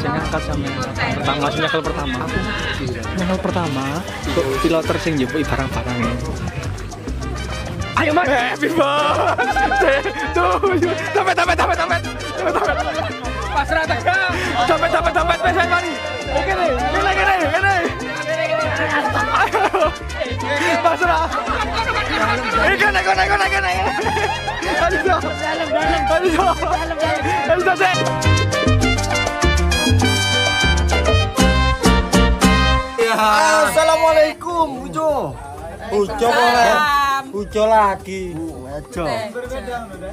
Sing ngangkat sama yang pertama, maksudnya kalau pertama. Yang pertama, kok piloter sing njupuk barang-barang Ayo mas, happy birthday to you. Tampet, tampet, tampet, tampet, tampet, tampet. Pasrah tegang. Tampet, tampet, tampet, pesai mari. Oke nih, ini, ini, ini. Ayo, pasrah. Ini kan, naik, naik, naik, naik. Ayo, ayo, ayo, ayo, ayo, Ujo boleh. Ujo lagi. Ujo.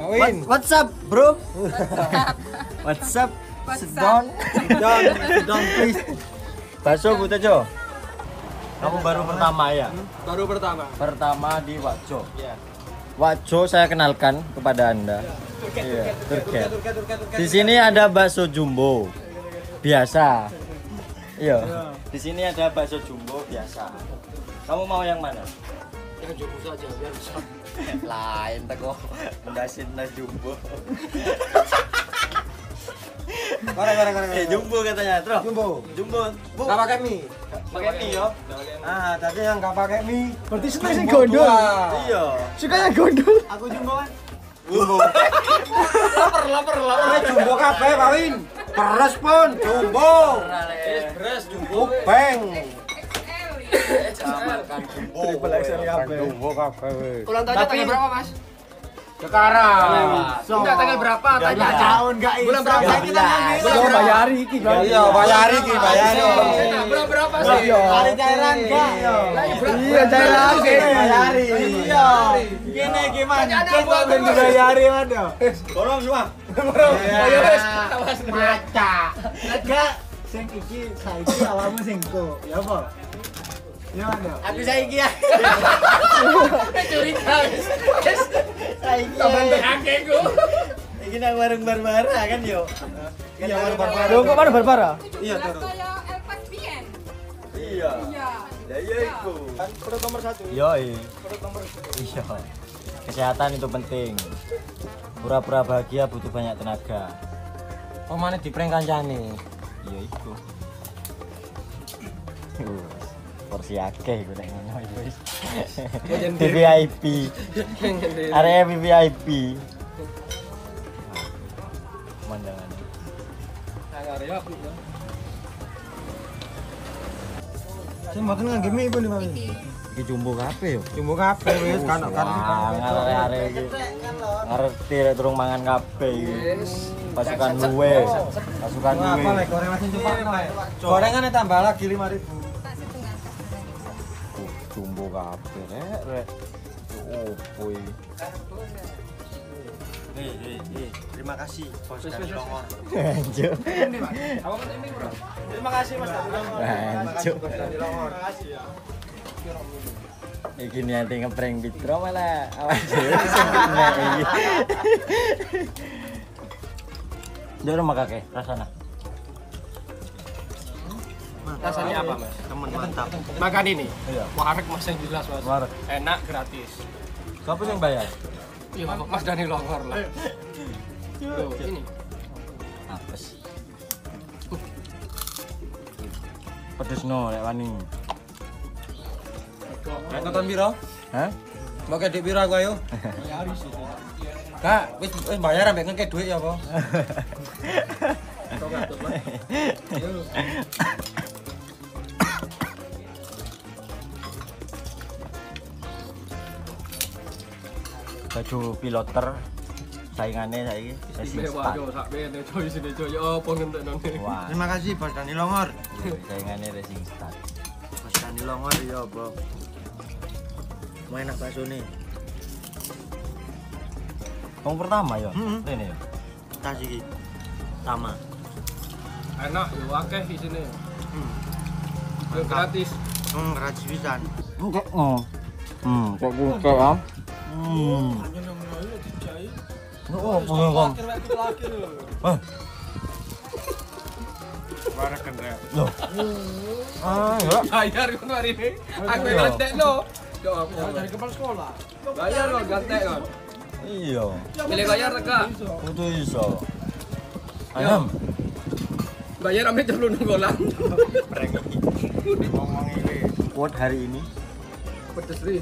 Win. What's up, bro? What's up? Sit down. Down, sit down please. Bakso Bu Tejo. Kamu baru pertama ya? Baru pertama. Pertama di Wajo. Wajo saya kenalkan kepada Anda. Iya, Turket. Di sini ada bakso jumbo. Biasa. Iya. Di sini ada bakso jumbo biasa. Kamu mau yang mana? Yang jumbo saja biar bisa. Lain teko ndasin na jumbo. Korek, korek, korek. Eh jumbo katanya, Tro. Jumbo. Jumbo. Bu, Nggak pakai mie. pakai mie yo. Ah, tadi yang nggak pakai mie. Berarti seneng sing gondol. Iya. Sukanya gondol. Aku jumbo kan. Jumbo. Lapar, lapar, lapar. Eh, jumbo kabeh, Pak Win. Beres pun, jumbo. Beres jumbo. Beng. Makan jumbo. Triple XL kabeh. Jumbo kabeh. Ulang tahunnya tanggal berapa, Mas? Sekarang. So, enggak tanggal berapa? Tanya. bisa. Tahun enggak Bulan berapa? Kita nangis. Yo bayari iki, Bang. Iya, bayari ki, bayari. Bulan berapa sih? Iya. Hari cairan enggak? Iya, cairan. Bayari. Iya. Gini gimana? Kita ben dibayari mana? Tolong semua. Ayo, wes. Maca. Enggak sing iki saiki awakmu sing ko. Ya apa? Ya? Aku saiki ya. Curiga. Wes. Saiki. Tambah ku. Iki nang warung Barbara kan yo. Iya, warung Barbara. Lho kok mana Barbara? Iya, Jelas Toro. kayak Elpas Bien. Iya. Iya. Ya iya iku. Kan perut nomor satu. Yo iya. Kesehatan itu penting. Pura-pura bahagia butuh banyak tenaga. Oh, mana di prank kancane? Iya iku. Porsi akeh gue nek ngono wis. VVIP. Area VVIP. Pemandangan. Sing mboten ngangge mie pun. Iki jumbo kabeh yo. Jumbo kabeh wis kan kan. Wah, arek-arek iki. Ngerti rek durung mangan kabeh iki. Pasukan luwe. Pasukan Apa luwe. lek goreng masih cepat Gorengannya tambah lagi 5000. Uh, rek. Opo iki? Hei, hei, hei. Terima kasih bos longor. Terima kasih Mas Dani Longor. Anjuk. Bos dan longor. Iki niate ngeprank Pitro malah awas dhewe sing kena iki. Jare mah kakek, rasana. Rasanya apa, Mas? Temen mantap. Makan ini. Iya. Warek Mas yang jelas, Mas. Wareg. Enak, gratis. Siapa yang bayar? Iya, Mas Dani Longor lah. Loh, ini. Apes. Pedes no lek wani. Nek nonton piro? Hah? Mau ke piro aku ayo? Kak, wis wis bayar ambek ngeke duit ya apa? Baju piloter saingannya Mewah start. yo, sak bene coy sini coy. Yo, apa ngentekno Wah, Terima kasih Bos Dani Longor. saingannya racing start. Bos Dani Longor ya apa? Mau enak bakso nih. Kamu pertama ya? Mm-mm. Ini ya? Tas iki. Sama. Enak, yo akeh di sini. Hmm. Yo gratis. Hmm, gratis pisan. Enggak. Oh. Hmm, kok Hmm. Oh, kom. Hah? Warek kendra. Loh. Ah, ya. Bayar kon hari ini. Aku Iya. gantekno. Yo, aku dari kepala sekolah. Bayar kok gantek kon. Iya. Pilih bayar teka. Kudu iso. Ayam. Bayar ambil dulu nunggolan. ngomong ini quote hari ini Pedes ri.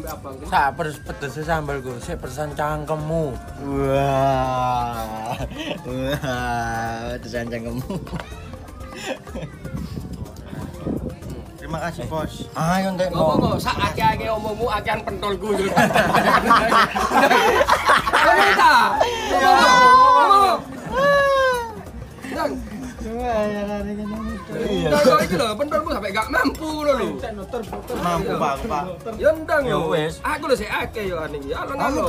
Sampai abang. Sak pedes sambal gue, sik pesan cangkemmu. wah wah kamu terima kasih bos ayo entek Ngomong kok sak akeh-akeh omongmu akehan pentolku yo. Kamu tak? Ngomong. Iya. Sampai gak mampu mampu bang pak. Ya ndang Ya yo. Aku lho sik akeh yo ane iki. Alon kamu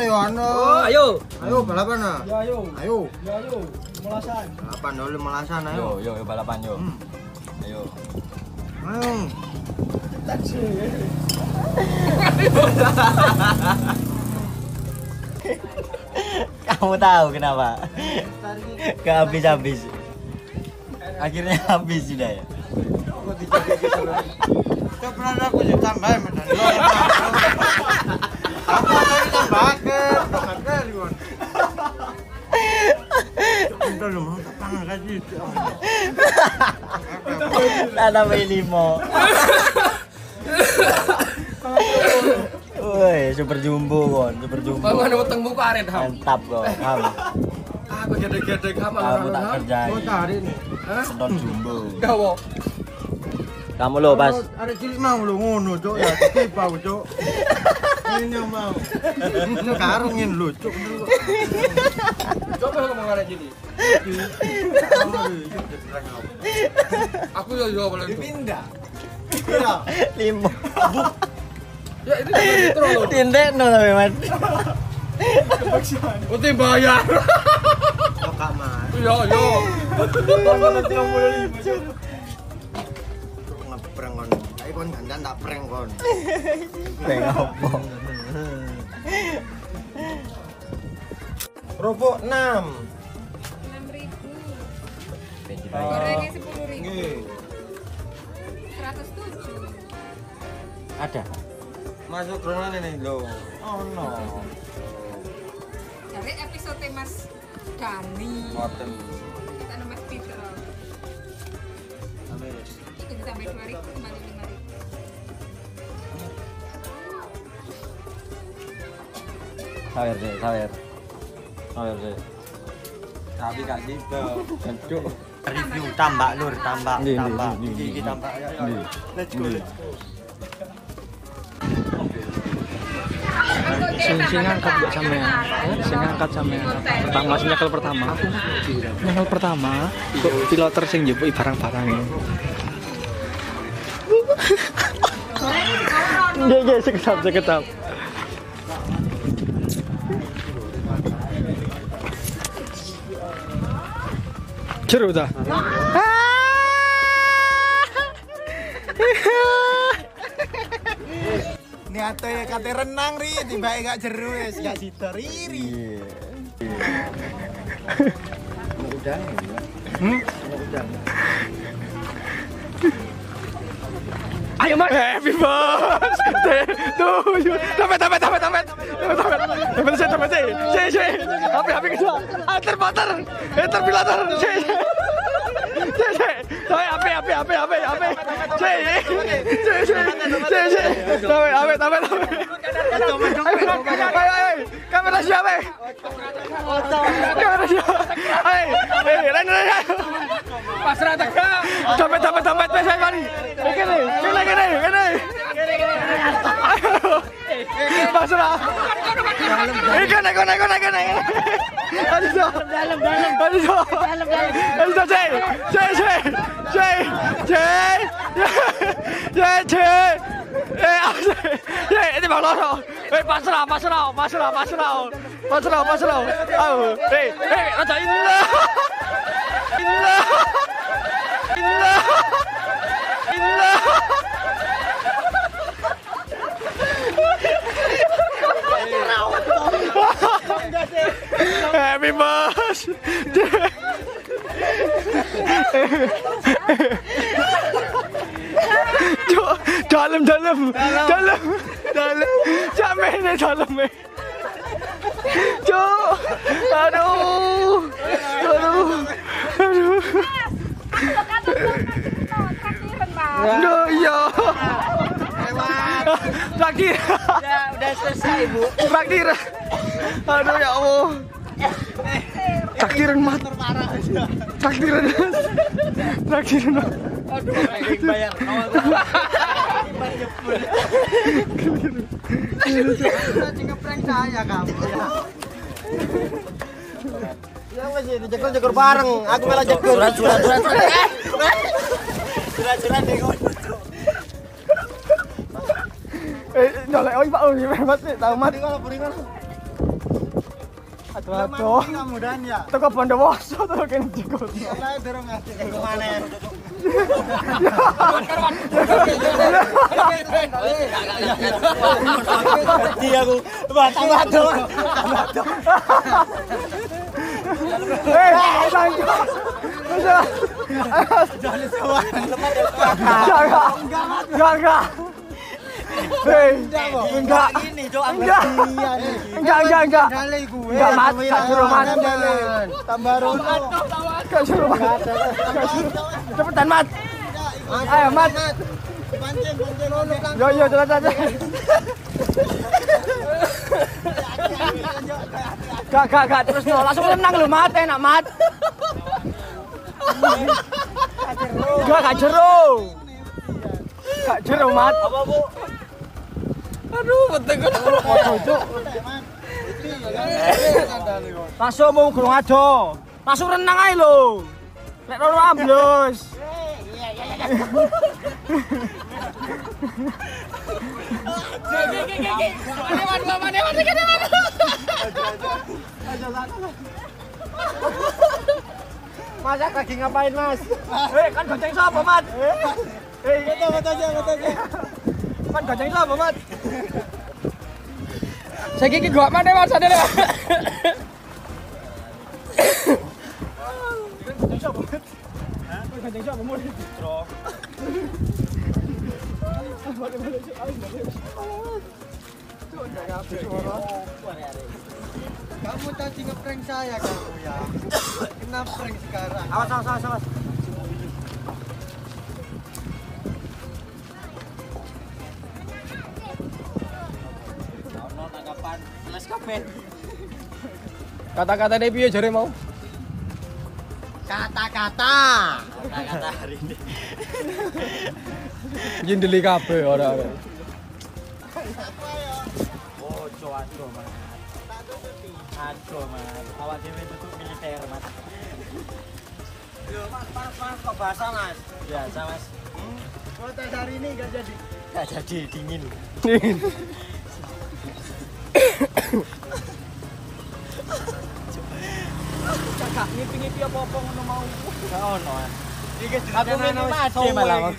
ya ano Oh, ayo. ayo balapan ah Ya ayo, ayo. Ya ayo. Melasan. balapan dulu melasan Yo ayo. Yo yo balapan yo. Ayo. ayo kamu tahu kenapa? Gak habis-habis akhirnya habis sudah ya Itu pernah aku juga tambahin benar. Aku tadi tambahin. Ada limo. Woi, super jumbo kon, super jumbo. Bangun wetengmu karet ham. Mantap kok, kamu. Aku gede-gede kamu Kamu tak kerjain. cari nih. Sedot jumbo. Gawo. Kamu lo pas Ada cilik mau lu ngono, Cuk. Ya, tiba, Cuk. Ini yang mau. Ini karungin lu, Cuk. Coba ngomong arek gini. Aku yo yo boleh. Pindah. limo. Ya itu sampai ditro lho. Tintek no tapi mas. Uti bayar. Gak mas? Yo yo. Ngeprank kon. Ayo kon gandan tak prank kon. Prank apa? Robok 6. Enam ribu. Gorengnya sepuluh ribu. Seratus tujuh. Ada. Masuk ruangan ini lo. Oh no. Dari episode Mas Dani. Moten. Kita nama Mas Peter. Sampai dua ribu kembali lima ribu. Sawer sih, sawer. Sawer sih. Tapi gak gitu. Cuk. Review tambah lur, tambah, tambah. Iki tambah. Let's go. let's go. Sing sing angkat mbak sampean sing angkat sampean pertama sing nyekel pertama nyekel pertama kok piloter sing njupuk barang-barang Nggih nggih seketap seketap Jeru ta? Ini ate kate renang ri, tiba gak jeru wis gak sida riri. Ayo mas. Happy birthday you. Tampet tampet tampet tampet Tampet tampet Tampet saya tampet saya Happy happy kedua Antar pater Antar. Pilater Saya saya Saya saya Happy happy happy happy happy Saya saya Saya saya Saya Tampet tampet tampet tampet Ayo ayo ayo Kamera siapa Kamera siapa? Ayo Ayo Ren Ren Pasrah teka Tampet tampet tampet Saya mari. Oke nih Kene kene kene. Ayo. Pasrah Ini kene kene kene kene Ayo so Dalam dalam Ayo so Dalam dalam Ayo so Cek Cek cek Cek Cek Cek Cek Eh, eh, ini bang Loro. Eh, pasrah, pasrah, pasrah, pasrah, pasrah, pasrah. Ayo, eh, eh, raja Indah, Indah, Indah, Indah. Cuk, dalam dalam dalam dalam sampai ini dalam eh Cuk. Aduh. Aduh. Aduh. Aduh, iya. Traktir. Udah, selesai, Bu. Traktir. Aduh ya Allah. Traktiran mat. Traktiran. Traktiran. bayar. ngeprank saya kamu ya. Masih dijegur jegur bareng. Aku malah jegur. Surat surat surat. Surat surat Eh, nyolek oi Pak, oi mat, tahu mat. Kalau beringan. Aduh, aduh. dan ya. Teko Bondowoso to kene jekut. Saya dorong ngasih ke Ke mana? Mati aku. Mati batu. Eh, sangka. Masa. Jangan. Jangan. Hei, enggak. Ini, Cok. Enggak. Enggak, enggak, enggak. Kali gue. Enggak, Mat. Enggak suruh, Mat. Tambah rono. Enggak suruh, Mat. Enggak suruh. Cepetan, Mat. Ayo, Mat. Pancing, pancing rono. Yo, yo, cepat aja. Gak, gak, gak. Terus no. Langsung menang lu, Mat. Enak, Mat. Gak, gak jeru. Gak jeru, Mat. Apa, Bu? Langsung mau gurung aja. Langsung renang aja lo. Lek rono ambles. Masa lagi ngapain, Mas? Eh, kan goceng siapa, Mat? Eh, Betul, betul aja, betul aja. Kan goceng siapa, Mat? Saya gigi gua mana, ya? Siapa, Mat? Goceng siapa, Mat? Kamu tadi ngeprank saya kamu ya. Kena prank sekarang. Awas, awas, awas, awas. Kabeh. Kata-kata dia piye jare mau? Kata-kata. Kata-kata hari ini. Jindeli kabeh ora-ora. Ojo, ajo, Mas. Ajo, Mas. Awak dhewe tutup militer, Mas. Yo, Mas, panas, panas kok basah, Mas. Biasa, Mas. Kalau tes hari ini nggak jadi. Gak jadi dingin. Kakak ngipi-ngipi apa-apa ngono mau. Gak ono. Aku minum aja malah.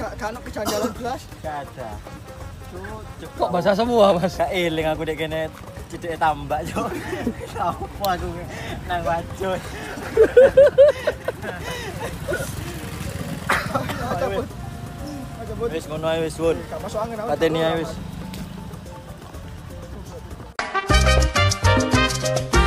Gak kan kejanjalan. Gak ada. Kok basah semua, Mas? Gak eling aku dek kene cedek tambak, Cuk. Apa aku nang wajut. Wis ngono ae wis, angin. Katene ae wis. Bye.